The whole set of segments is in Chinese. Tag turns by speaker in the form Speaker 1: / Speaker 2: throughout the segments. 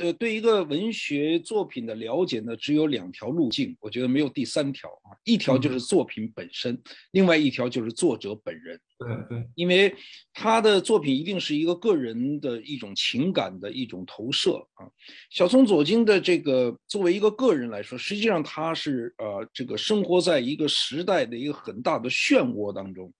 Speaker 1: 呃，对一个文学作品的了解呢，只有两条路径，我觉得没有第三条啊。一条就是作品本身，另外一条就是作者本人。
Speaker 2: 对对，
Speaker 1: 因为他的作品一定是一个个人的一种情感的一种投射啊。小松左京的这个作为一个个人来说，实际上他是呃这个生活在一个时代的一个很大的漩涡当中。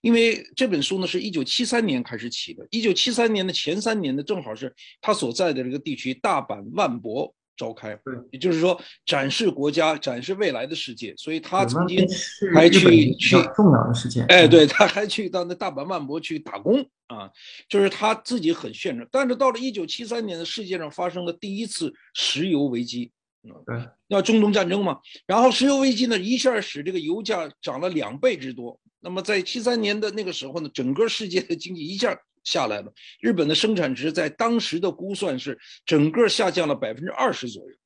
Speaker 1: 因为这本书呢是一九七三年开始起的，一九七三年的前三年呢正好是他所在的这个地区大阪万博。召开，
Speaker 2: 对，
Speaker 1: 也就是说展示国家、展示未来的世界，所以他曾经还去去
Speaker 2: 重要的事件，
Speaker 1: 哎，对，他还去到那大阪万博去打工啊，就是他自己很炫着。但是到了一九七三年的世界上发生了第一次石油危机，
Speaker 2: 嗯，对，
Speaker 1: 要中东战争嘛，然后石油危机呢一下使这个油价涨了两倍之多。那么在七三年的那个时候呢，整个世界的经济一下。下来了，日本的生产值在当时的估算是整个下降了百分之二十左右。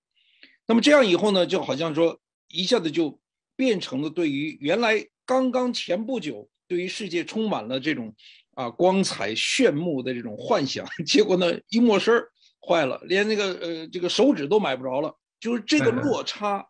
Speaker 1: 那么这样以后呢，就好像说一下子就变成了对于原来刚刚前不久对于世界充满了这种啊光彩炫目的这种幻想，结果呢一没身儿坏了，连那个呃这个手指都买不着了，就是这个落差。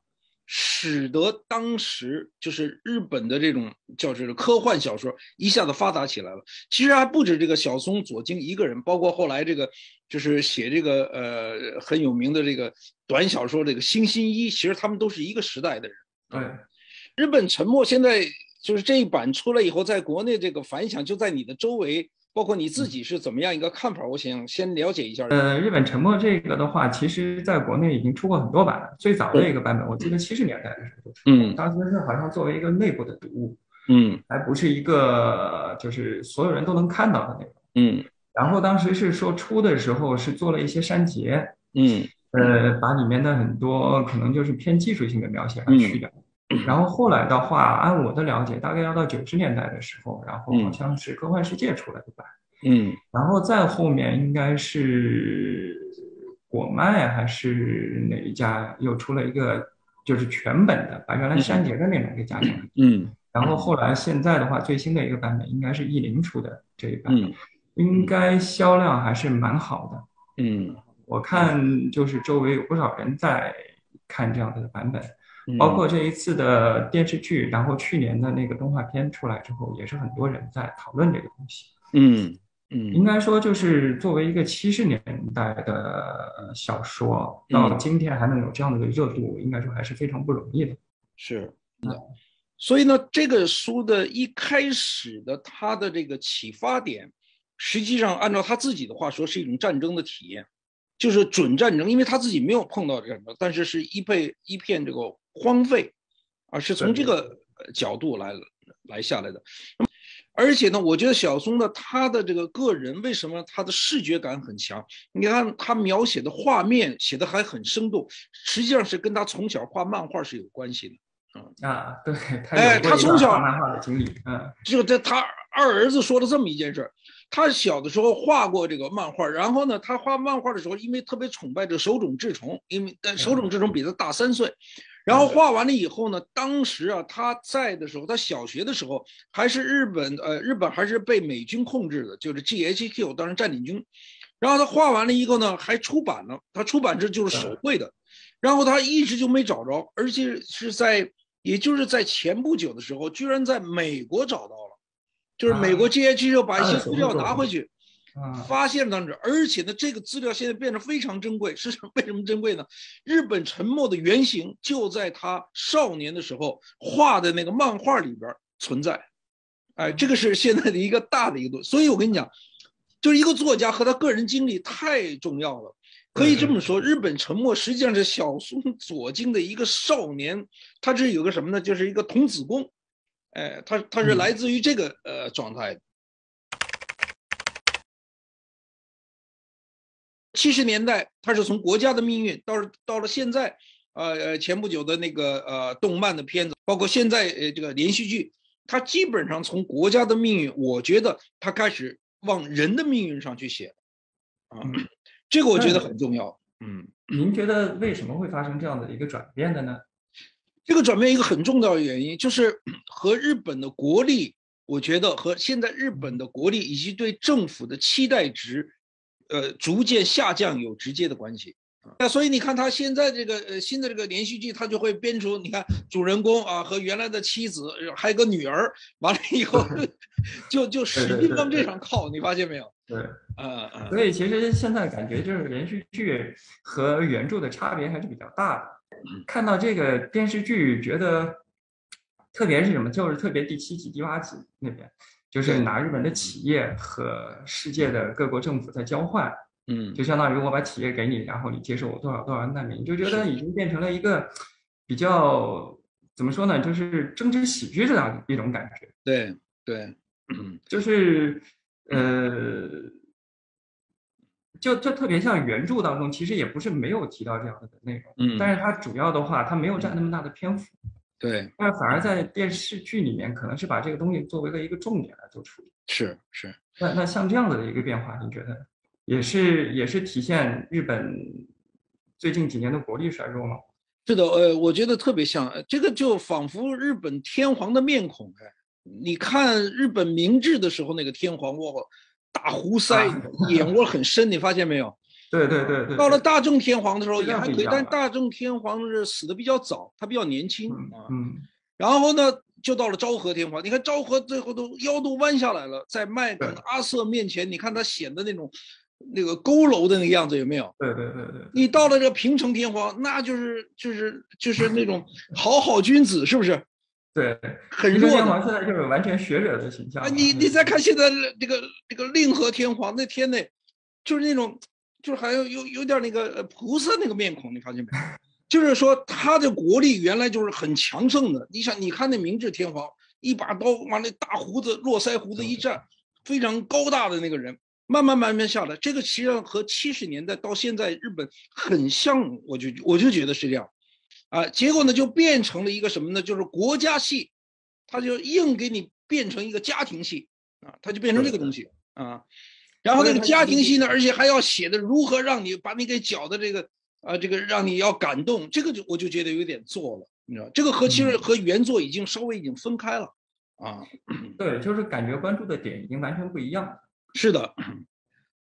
Speaker 1: 使得当时就是日本的这种叫这个科幻小说一下子发达起来了。其实还不止这个小松左京一个人，包括后来这个就是写这个呃很有名的这个短小说这个星星一，其实他们都是一个时代的人。
Speaker 2: 对，
Speaker 1: 日本沉默现在就是这一版出来以后，在国内这个反响就在你的周围。包括你自己是怎么样一个看法？我想先了解一下。
Speaker 2: 呃，日本沉没这个的话，其实在国内已经出过很多版了。最早的一个版本，我记得七十年代的时候就出。嗯。当时是好像作为一个内部的读物。
Speaker 1: 嗯。
Speaker 2: 还不是一个就是所有人都能看到的那种。
Speaker 1: 嗯。
Speaker 2: 然后当时是说出的时候是做了一些删节。
Speaker 1: 嗯。
Speaker 2: 呃，把里面的很多可能就是偏技术性的描写给去掉。然后后来的话，按我的了解，大概要到九十年代的时候，然后好像是科幻世界出来的版，
Speaker 1: 嗯，
Speaker 2: 然后再后面应该是果麦还是哪一家又出了一个，就是全本的，把原来删节的内容给加进来，
Speaker 1: 嗯，
Speaker 2: 然后后来现在的话，最新的一个版本应该是译林出的这一版，
Speaker 1: 嗯，
Speaker 2: 应该销量还是蛮好的，
Speaker 1: 嗯，
Speaker 2: 我看就是周围有不少人在看这样的版本。包括这一次的电视剧，然后去年的那个动画片出来之后，也是很多人在讨论这个东西。
Speaker 1: 嗯嗯，
Speaker 2: 应该说就是作为一个七十年代的小说，到今天还能有这样的个热度，应该说还是非常不容易的。
Speaker 1: 是，所以呢，这个书的一开始的它的这个启发点，实际上按照他自己的话说，是一种战争的体验，就是准战争，因为他自己没有碰到战争，但是是一片一片这个。荒废，啊，是从这个角度来来下来的。那么，而且呢，我觉得小松的他的这个个人为什么他的视觉感很强？你看他描写的画面写的还很生动，实际上是跟他从小画漫画是有关系的。
Speaker 2: 嗯啊，对，
Speaker 1: 哎，他从小
Speaker 2: 漫画的经历，嗯，
Speaker 1: 就在他二儿子说了这么一件事儿，他小的时候画过这个漫画，然后呢，他画漫画的时候，因为特别崇拜这手冢治虫，因为手冢治虫比他大三岁。然后画完了以后呢，当时啊他在的时候，他小学的时候还是日本呃日本还是被美军控制的，就是 G H Q 当时占领军。然后他画完了以后呢，还出版了，他出版这就是手绘的。然后他一直就没找着，而且是在也就是在前不久的时候，居然在美国找到了，就是美国 G H Q 把一些资料拿回去。发现当时，而且呢，这个资料现在变得非常珍贵。是 为什么珍贵呢？日本沉没的原型就在他少年的时候画的那个漫画里边存在。哎，这个是现在的一个大的一个。所以我跟你讲，就是一个作家和他个人经历太重要了。可以这么说，日本沉没实际上是小松左京的一个少年，他这有个什么呢？就是一个童子功。哎，他他是来自于这个呃状态。七十年代，它是从国家的命运到到了现在，呃呃，前不久的那个呃动漫的片子，包括现在呃这个连续剧，它基本上从国家的命运，我觉得它开始往人的命运上去写，啊，这个我觉得很重要。嗯，
Speaker 2: 您觉得为什么会发生这样的一个转变的呢？
Speaker 1: 这个转变一个很重要的原因就是 和日本的国力，我觉得和现在日本的国力以及对政府的期待值。呃，逐渐下降有直接的关系。那所以你看他现在这个呃新的这个连续剧，他就会编出你看主人公啊和原来的妻子还有个女儿，完了以后 就就使劲往这上靠，你发现没有？
Speaker 2: 对，
Speaker 1: 嗯嗯。
Speaker 2: 所以其实现在感觉就是连续剧和原著的差别还是比较大的。看到这个电视剧，觉得特别是什么，就是特别第七集、第八集那边，就是拿日本的企业和世界的各国政府在交换。
Speaker 1: 嗯，
Speaker 2: 就相当于我把企业给你，然后你接受我多少多少难民，就觉得已经变成了一个比较怎么说呢，就是政治喜剧这样一种感觉。
Speaker 1: 对对，嗯，
Speaker 2: 就是呃，就就特别像原著当中，其实也不是没有提到这样的内容，
Speaker 1: 嗯，
Speaker 2: 但是它主要的话，它没有占那么大的篇幅。
Speaker 1: 对，
Speaker 2: 但反而在电视剧里面，可能是把这个东西作为了一个重点来做处理。
Speaker 1: 是是，
Speaker 2: 那那像这样子的一个变化，你觉得？也是也是体现日本最近几年的国力衰弱吗？
Speaker 1: 是的，呃，我觉得特别像这个，就仿佛日本天皇的面孔。哎，你看日本明治的时候那个天皇，哇，大胡腮，眼窝很深，你发现没有？
Speaker 2: 对对对对。
Speaker 1: 到了大正天皇的时候也还可以，但大正天皇是死的比较早，他比较年轻啊。
Speaker 2: 嗯。
Speaker 1: 然后呢，就到了昭和天皇，你看昭和最后都腰都弯下来了，在麦跟阿瑟面前，你看他显得那种。那个佝偻的那个样子有没有？
Speaker 2: 对对对对。
Speaker 1: 你到了这平成天皇，那就是就是就是那种好好君子，是不是？
Speaker 2: 对，
Speaker 1: 很弱。
Speaker 2: 天皇现在就是完全学者的形象。啊，
Speaker 1: 你你再看现在这个这个令和天皇那天内，就是那种就是还有有有点那个菩萨那个面孔，你发现没？就是说他的国力原来就是很强盛的。你想，你看那明治天皇，一把刀往那大胡子络腮胡子一站，非常高大的那个人。慢慢慢慢下来，这个实际上和七十年代到现在日本很像，我就我就觉得是这样，啊，结果呢就变成了一个什么呢？就是国家戏，他就硬给你变成一个家庭戏，啊，他就变成这个东西啊，然后那个家庭戏呢，而且还要写的如何让你把你给搅的这个啊，这个让你要感动，这个就我就觉得有点做了，你知道，这个和其实和原作已经稍微已经分开了，啊，
Speaker 2: 对，就是感觉关注的点已经完全不一样。
Speaker 1: 是的，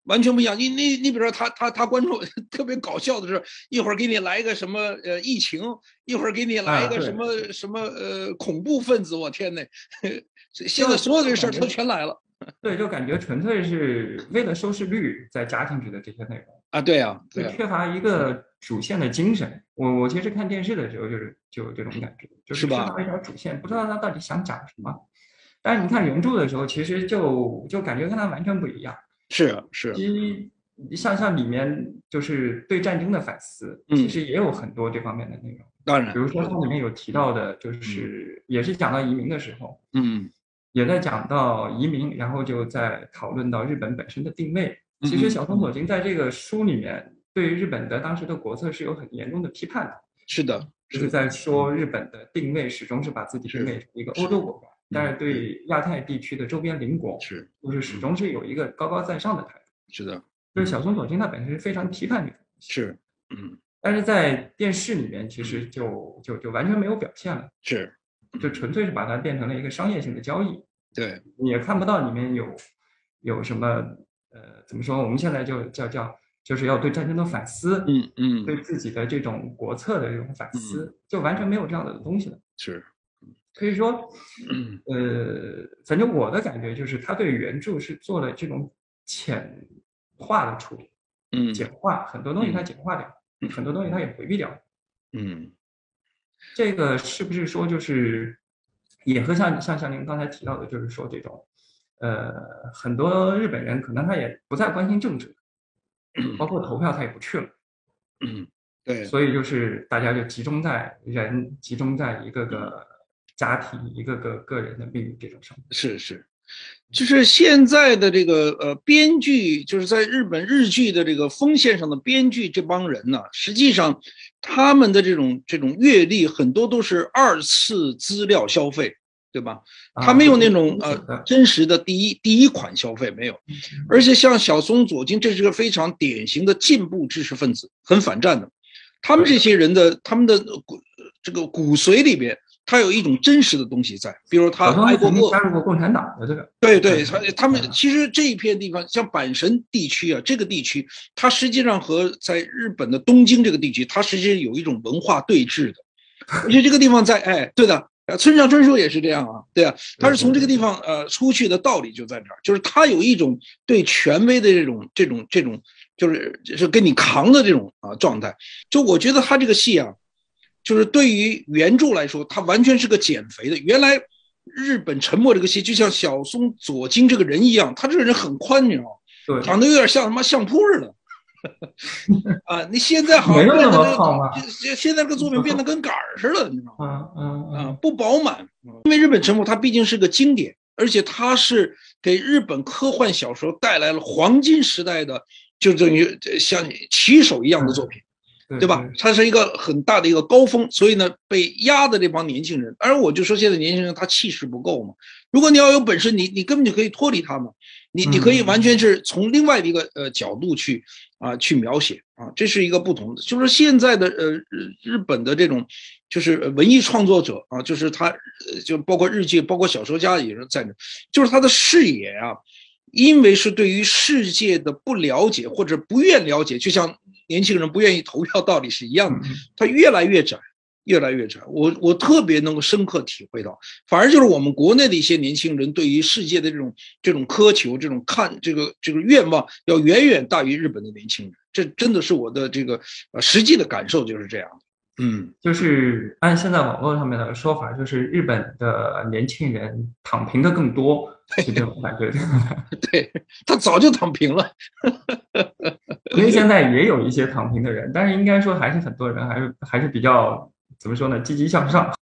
Speaker 1: 完全不一样。你你你，比如说他他他关注 特别搞笑的是，一会儿给你来一个什么呃疫情，一会儿给你来一个什么什么呃恐怖分子，我天呐，现在所有的事儿他全来了。
Speaker 2: 对，就感觉纯粹是为了收视率在加进去的这些内容
Speaker 1: 啊。对啊，
Speaker 2: 就缺乏一个主线的精神。我我其实看电视的时候就是就有这种感觉，就是缺乏一条主线，不知道他到底想讲什么。但是你看原著的时候，其实就就感觉跟它完全不一样。
Speaker 1: 是是，
Speaker 2: 其实像像里面就是对战争的反思，其实也有很多这方面的内容。
Speaker 1: 当然，
Speaker 2: 比如说它里面有提到的，就是也是讲到移民的时候，
Speaker 1: 嗯，
Speaker 2: 也在讲到移民，然后就在讨论到日本本身的定位。其实小松左京在这个书里面对于日本的当时的国策是有很严重的批判的。
Speaker 1: 是的，
Speaker 2: 是在说日本的定位始终是把自己定位成一个欧洲国家。但是对亚太地区的周边邻国
Speaker 1: 是，
Speaker 2: 就是始终是有一个高高在上的态度。
Speaker 1: 是的，
Speaker 2: 就是小松左京他本身是非常批判这个。
Speaker 1: 是，嗯。
Speaker 2: 但是在电视里面，其实就就就完全没有表现了。
Speaker 1: 是，
Speaker 2: 就纯粹是把它变成了一个商业性的交易。
Speaker 1: 对，
Speaker 2: 也看不到里面有有什么呃，怎么说？我们现在就叫叫，就是要对战争的反思。
Speaker 1: 嗯嗯。
Speaker 2: 对自己的这种国策的这种反思，就完全没有这样的东西了。
Speaker 1: 是。
Speaker 2: 可以说，呃，反正我的感觉就是，他对原著是做了这种浅化的处理，
Speaker 1: 嗯，
Speaker 2: 简化很多东西，他简化掉，很多东西他也回避掉，
Speaker 1: 嗯，
Speaker 2: 这个是不是说就是也和像像像您刚才提到的，就是说这种，呃，很多日本人可能他也不再关心政治，包括投票他也不去了，
Speaker 1: 嗯，对，
Speaker 2: 所以就是大家就集中在人，集中在一个个。家庭一个个个人的命运这种上
Speaker 1: 是是，就是现在的这个呃编剧，就是在日本日剧的这个锋线上的编剧这帮人呢，实际上他们的这种这种阅历很多都是二次资料消费，对吧？他没有那种呃真实的第一第一款消费没有，而且像小松左京，这是个非常典型的进步知识分子，很反战的。他们这些人的他们的骨这个骨髓里边。他有一种真实的东西在，比如他爱过
Speaker 2: 加入过共产党的这个。
Speaker 1: 对对，他他们其实这一片地方，像阪神地区啊，这个地区，它实际上和在日本的东京这个地区，它实际上有一种文化对峙的。而且这个地方在哎，对的，村上春树也是这样啊，对啊，他是从这个地方呃出去的道理就在这儿，就是他有一种对权威的这种这种这种，就是就是跟你扛的这种啊状态。就我觉得他这个戏啊。就是对于原著来说，它完全是个减肥的。原来日本沉默这个戏，就像小松左京这个人一样，他这个人很宽，你知道吗？长得有点像他妈相扑似的。啊，你现在好像变得现现在这个作品变得跟杆儿似的，你知道
Speaker 2: 吗？嗯嗯
Speaker 1: 啊，不饱满。因为日本沉默它毕竟是个经典，而且它是给日本科幻小说带来了黄金时代的，就等于像棋手一样的作品。对吧？它是一个很大的一个高峰，所以呢，被压的这帮年轻人，而我就说现在年轻人他气势不够嘛。如果你要有本事，你你根本就可以脱离他们，你你可以完全是从另外的一个呃角度去啊去描写啊，这是一个不同的。就是现在的呃日日本的这种就是文艺创作者啊，就是他就包括日记，包括小说家也是在那，就是他的视野啊，因为是对于世界的不了解或者不愿了解，就像。年轻人不愿意投票，道理是一样的。它越来越窄，越来越窄。我我特别能够深刻体会到，反而就是我们国内的一些年轻人对于世界的这种这种苛求，这种看这个这个愿望，要远远大于日本的年轻人。这真的是我的这个呃实际的感受就是这样的。嗯，
Speaker 2: 就是按现在网络上面的说法，就是日本的年轻人躺平的更多，是这种感觉。
Speaker 1: 对他早就躺平了，
Speaker 2: 因为现在也有一些躺平的人，但是应该说还是很多人还是还是比较怎么说呢，积极向上。